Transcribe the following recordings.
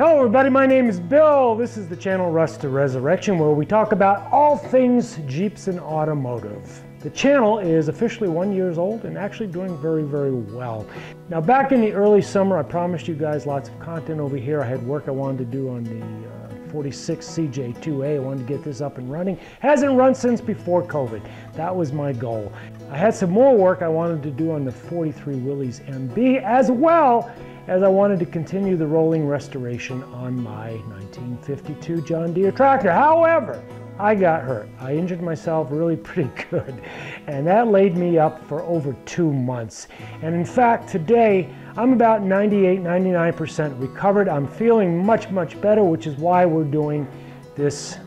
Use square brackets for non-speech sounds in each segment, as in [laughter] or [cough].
Hello everybody, my name is Bill. This is the channel Rust too Resurrection where we talk about all things Jeeps and automotive. The channel is officially one years old and actually doing very, very well. Now back in the early summer, I promised you guys lots of content over here. I had work I wanted to do on the uh, 46 CJ2A. I wanted to get this up and running. Hasn't run since before COVID. That was my goal. I had some more work I wanted to do on the 43 Willys MB as well as I wanted to continue the rolling restoration on my 1952 John Deere tractor. However, I got hurt. I injured myself really [laughs] pretty good, and that laid me up for over two months. And in fact, today I'm about 98, 99% recovered. I'm feeling much, much better, which is why we're doing this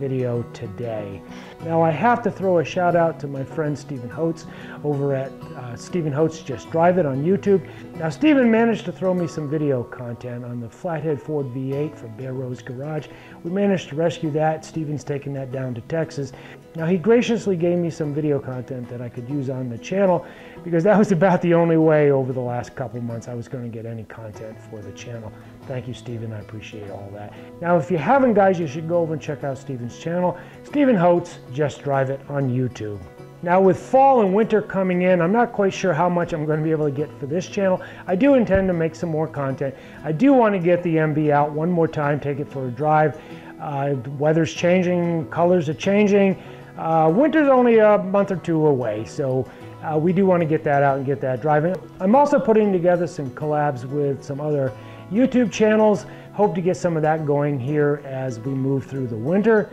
video today. Now I have to throw a shout out to my friend Stephen Holtz over at uh, Stephen Holtz Just Drive It on YouTube. Now Stephen managed to throw me some video content on the Flathead Ford V8 from Bear Rose Garage. We managed to rescue that. Stephen's taken that down to Texas. Now he graciously gave me some video content that I could use on the channel because that was about the only way over the last couple months I was going to get any content for the channel. Thank you, Stephen. I appreciate all that. Now, if you haven't, guys, you should go over and check out Stephen's channel, Stephen Holtz, Just Drive It on YouTube. Now, with fall and winter coming in, I'm not quite sure how much I'm going to be able to get for this channel. I do intend to make some more content. I do want to get the MB out one more time, take it for a drive. Uh, weather's changing, colors are changing. Uh, winter's only a month or two away, so uh, we do want to get that out and get that driving. I'm also putting together some collabs with some other YouTube channels. Hope to get some of that going here as we move through the winter.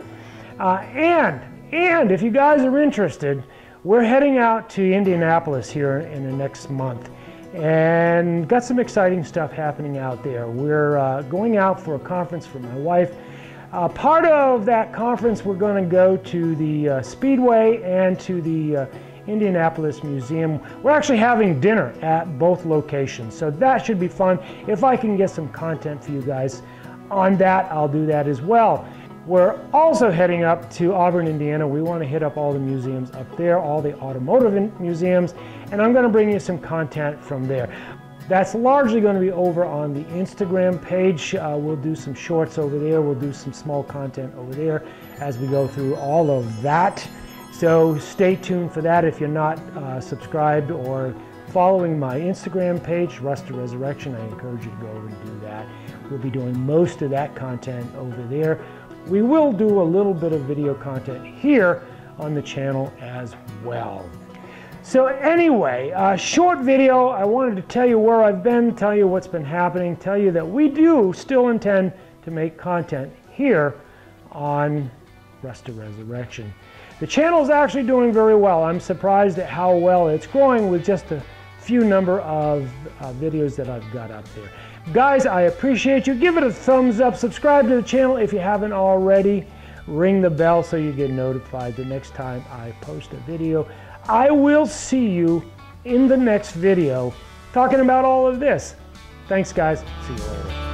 Uh, and, and if you guys are interested, we're heading out to Indianapolis here in the next month and got some exciting stuff happening out there. We're uh, going out for a conference for my wife. Uh, part of that conference, we're going to go to the uh, Speedway and to the uh, Indianapolis Museum. We're actually having dinner at both locations, so that should be fun. If I can get some content for you guys on that, I'll do that as well. We're also heading up to Auburn, Indiana. We want to hit up all the museums up there, all the automotive museums, and I'm going to bring you some content from there. That's largely going to be over on the Instagram page. Uh, we'll do some shorts over there. We'll do some small content over there as we go through all of that. So stay tuned for that if you're not uh, subscribed or following my Instagram page, Rust too Resurrection. I encourage you to go over and do that. We'll be doing most of that content over there. We will do a little bit of video content here on the channel as well. So anyway, uh, short video. I wanted to tell you where I've been, tell you what's been happening, tell you that we do still intend to make content here on Rust too Resurrection. The channel is actually doing very well. I'm surprised at how well it's growing with just a few number of uh, videos that I've got up there. Guys, I appreciate you. Give it a thumbs up. Subscribe to the channel if you haven't already. Ring the bell so you get notified the next time I post a video. I will see you in the next video talking about all of this. Thanks, guys. See you later.